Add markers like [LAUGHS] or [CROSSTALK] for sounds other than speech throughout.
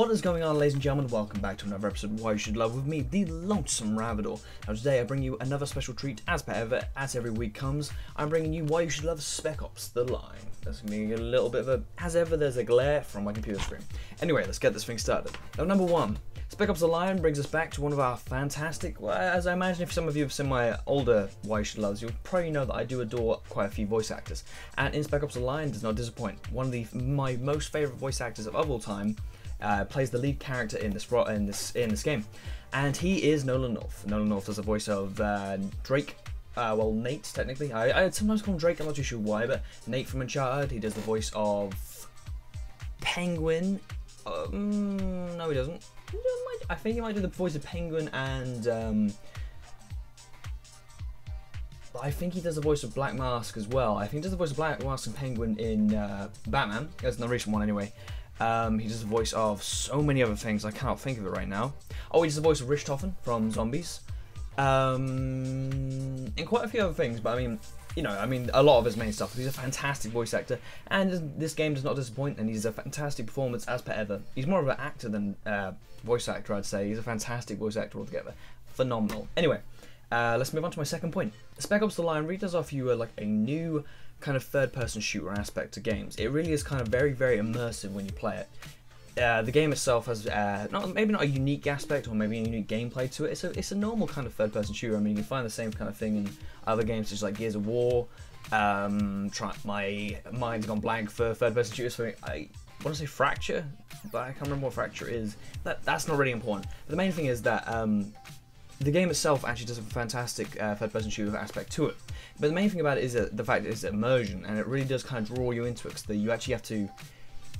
What is going on, ladies and gentlemen? Welcome back to another episode of Why You Should Love with me, the Lonesome Ravidor. Now, today I bring you another special treat, as per ever, as every week comes. I'm bringing you Why You Should Love Spec Ops: The Line. That's gonna be a little bit of a, as ever, there's a glare from my computer screen. Anyway, let's get this thing started. Now, number one, Spec Ops: The Line brings us back to one of our fantastic. Well, as I imagine, if some of you have seen my older Why You Should Loves, you'll probably know that I do adore quite a few voice actors. And in Spec Ops: The Line does not disappoint. One of the my most favorite voice actors of all time uh, plays the lead character in this in this in this game, and he is Nolan North. Nolan North does the voice of uh, Drake. Uh, well, Nate technically. I, I sometimes call him Drake. I'm not too sure why, but Nate from Uncharted. He does the voice of Penguin. Um, no, he doesn't. I think he might do the voice of Penguin and. Um, I think he does the voice of Black Mask as well. I think he does the voice of Black Mask and Penguin in uh, Batman. That's the recent one anyway. Um, he does the voice of so many other things. I cannot think of it right now. Oh, he does the voice of Richthofen from Zombies. Um, and quite a few other things, but I mean, you know, I mean, a lot of his main stuff. He's a fantastic voice actor, and this game does not disappoint. And he's a fantastic performance as per ever. He's more of an actor than uh, voice actor, I'd say. He's a fantastic voice actor altogether. Phenomenal. Anyway, uh, let's move on to my second point. Spec Ops: The Line really does offer you a, like a new kind of third-person shooter aspect to games. It really is kind of very, very immersive when you play it. Uh, the game itself has uh, not maybe not a unique aspect or maybe a unique gameplay to it. It's a it's a normal kind of third-person shooter. I mean, you can find the same kind of thing in other games such as like Gears of War. Um, try, my mind's gone blank for third-person shooters. For I want to say Fracture, but I can't remember what Fracture is. That that's not really important. But the main thing is that um, the game itself actually does have a fantastic uh, third-person shooter aspect to it. But the main thing about it is that the fact it's immersion, and it really does kind of draw you into it. Because you actually have to.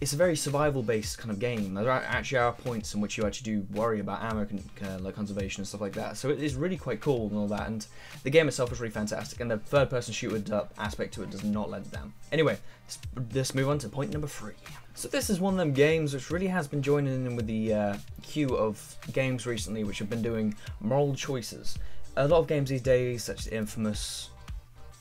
It's a very survival-based kind of game. There are actually are points in which you actually do worry about ammo con uh, like conservation and stuff like that. So it is really quite cool and all that. And the game itself is really fantastic. And the third-person shooter aspect to it does not let down. Anyway, let's, let's move on to point number three. So this is one of them games which really has been joining in with the uh, queue of games recently which have been doing moral choices. A lot of games these days, such as Infamous,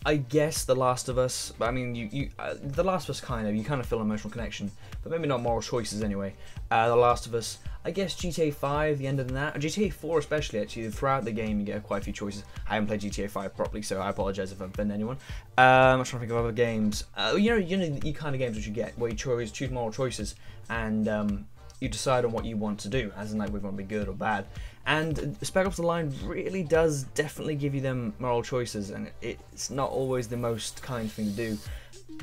I guess The Last of Us. I mean, you, you uh, The Last of Us kind of you kind of feel an emotional connection, but maybe not moral choices anyway. Uh, the Last of Us. I guess GTA 5, the end of that. GTA 4 especially actually. Throughout the game, you get quite a few choices. I haven't played GTA 5 properly, so I apologize if I've been anyone. Um, I'm trying to think of other games. Uh, you know, you know the kind of games that you get where you choose choose moral choices and um, you decide on what you want to do, as in like you want to be good or bad. And Spec Ops: The Line really does definitely give you them moral choices, and it's not always the most kind thing to do.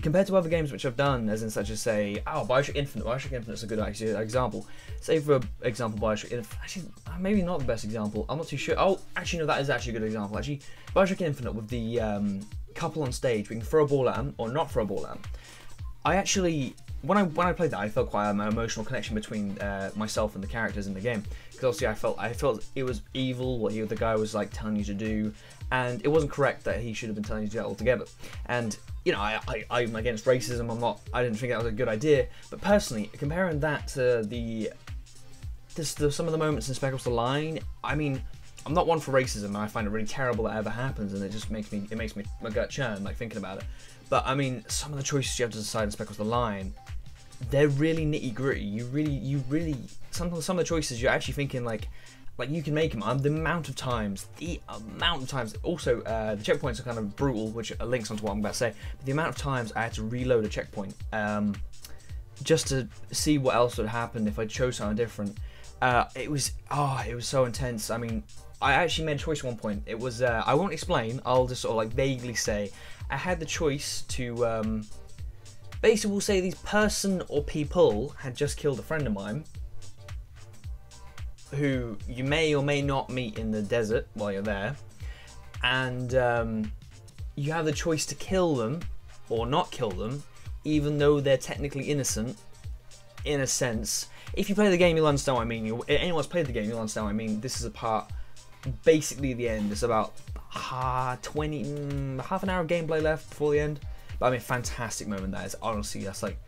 Compared to other games which I've done, as in such as say, oh, Bioshock Infinite. Bioshock Infinite is a good actually, example. Say for example, Bioshock Infinite. Actually, maybe not the best example. I'm not too sure. Oh, actually, no, that is actually a good example. Actually, Bioshock Infinite with the um, couple on stage, we can throw a ball at them or not throw a ball at them. I actually when I when I played that, I felt quite an emotional connection between uh, myself and the characters in the game. Because obviously, I felt I felt it was evil what he, the guy was like telling you to do, and it wasn't correct that he should have been telling you to do that altogether. And you know, I, I I'm against racism. I'm not. I didn't think that was a good idea. But personally, comparing that to the this the, some of the moments in Spec Ops: The Line, I mean. I'm not one for racism, and I find it really terrible that ever happens, and it just makes me it makes me my gut churn like thinking about it. But I mean, some of the choices you have to decide in Spec Ops: The Line, they're really nitty gritty. You really, you really, some some of the choices you're actually thinking like, like you can make them. Um, the amount of times, the amount of times. Also, uh, the checkpoints are kind of brutal, which links onto what I'm about to say. But the amount of times I had to reload a checkpoint, um, just to see what else would happen if I chose something different. Uh, it was, oh, it was so intense. I mean, I actually made a choice at one point. It was, uh, I won't explain. I'll just sort of like vaguely say, I had the choice to. Um, Basically, we'll say these person or people had just killed a friend of mine who you may or may not meet in the desert while you're there, and um, you have the choice to kill them or not kill them, even though they're technically innocent, in a sense. If you play the game, you'll understand what I mean. Anyone's played the game, you'll understand what I mean. This is a part, basically the end. It's about ah, 20, mm, half an hour of gameplay left before the end. But I mean, fantastic moment that is. Honestly, that's like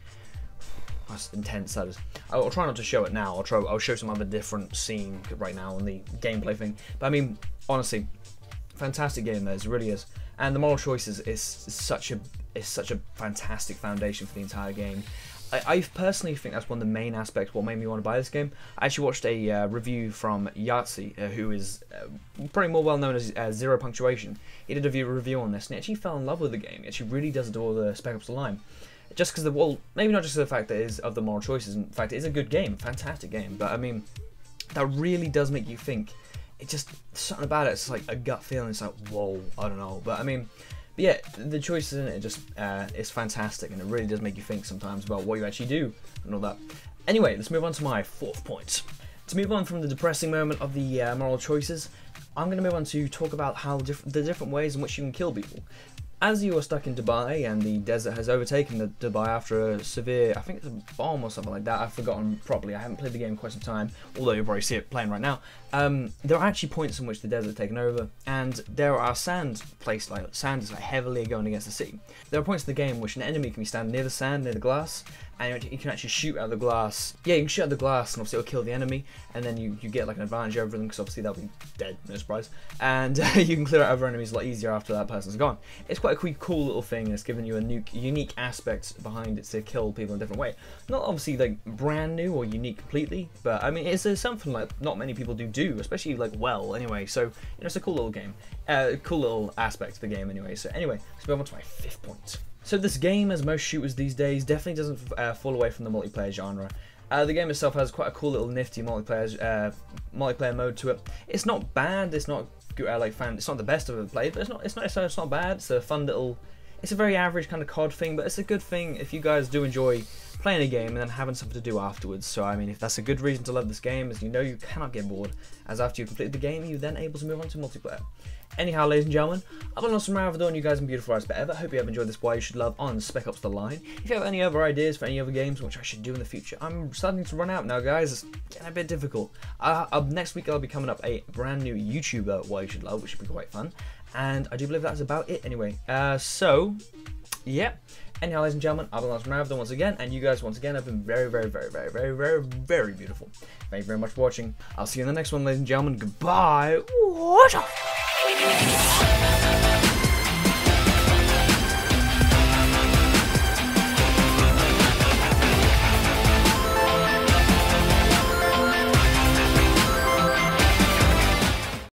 that's intense. That is. I'll try not to show it now. I'll try. I'll show some other different scene right now on the gameplay thing. But I mean, honestly, fantastic game. There, it really is. And the moral choices is, is such a is such a fantastic foundation for the entire game. I, I personally think that's one of the main aspects what made me want to buy this game. I actually watched a uh, review from Yahtzee, uh, who is uh, probably more well known as uh, Zero Punctuation. He did a review on this and he actually fell in love with the game. He actually really does adore the Spec Ops Line. Just because the well, maybe not just the fact that it is of the moral choices. In fact, it is a good game, fantastic game. But I mean, that really does make you think. It just something about it. It's like a gut feeling. It's like whoa, I don't know. But I mean, but yeah, the choices in it just uh, fantastic, and it really does make you think sometimes about what you actually do and all that. Anyway, let's move on to my fourth point. To move on from the depressing moment of the uh, moral choices, I'm going to move on to talk about how diff the different ways in which you can kill people as you are stuck in Dubai and the desert has overtaken the Dubai after a severe, I think it's a bomb or something like that. I've forgotten properly. I haven't played the game quite some time, although you'll probably see it playing right now. Um, there are actually points in which the desert has taken over, and there are sand placed like sand is like heavily going against the sea. There are points in the game which an enemy can be standing near the sand, near the glass, and you can actually shoot out the glass. Yeah, you can shoot out the glass, and obviously it'll kill the enemy, and then you, you get like an advantage over them because obviously they'll be dead, no surprise. And uh, [LAUGHS] you can clear out other enemies a lot easier after that person's gone. It's quite a cool little thing. that's given you a new, unique aspect behind it to kill people in a different way. Not obviously like brand new or unique completely, but I mean it's uh, something like not many people do do, especially like well anyway. So you know it's a cool little game, uh, cool little aspect of the game anyway. So anyway, let's move on to my fifth point. So this game, as most shooters these days, definitely doesn't uh, fall away from the multiplayer genre. Uh, the game itself has quite a cool little nifty multiplayer uh, multiplayer mode to it. It's not bad. It's not uh, like fan. It's not the best I've ever played, but it's not. It's not. It's not bad. It's a fun little. It's a very average kind of COD thing, but it's a good thing if you guys do enjoy playing a game and then having something to do afterwards. So I mean, if that's a good reason to love this game, as you know you cannot get bored, as after you complete the game, you're then able to move on to multiplayer. Anyhow, ladies and gentlemen, I've been Lonesome Ravidor, you guys and beautiful as ever. Hope you have enjoyed this Why You Should Love on Spec Ops The Line. If you have any other ideas for any other games which I should do in the future, I'm starting to run out now, guys. It's getting a bit difficult. Uh, uh, next week, I'll be coming up a brand new YouTuber Why You Should Love, which should be quite fun. And I do believe that's about it anyway. Uh, so, yeah. Anyhow, ladies and gentlemen, I've been Lonesome Ravidor once again, and you guys once again have been very, very, very, very, very, very, very beautiful. Thank you very much for watching. I'll see you in the next one, ladies and gentlemen. Goodbye. You.